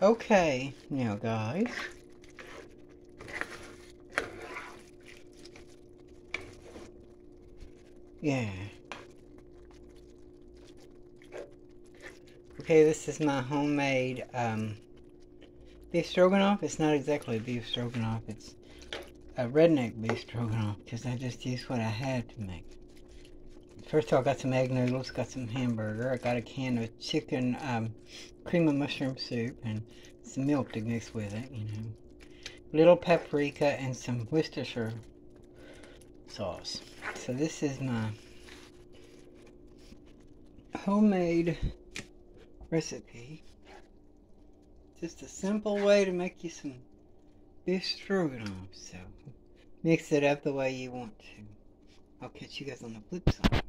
Okay, now guys. Yeah. Okay, this is my homemade um, beef stroganoff. It's not exactly beef stroganoff. It's a redneck beef stroganoff because I just used what I had to make. First of all, I got some egg noodles, got some hamburger. I got a can of chicken um, cream of mushroom soup and some milk to mix with it, you know. Little paprika and some Worcestershire sauce. So this is my homemade recipe. Just a simple way to make you some beef stroganoff. So mix it up the way you want to. I'll catch you guys on the flip side.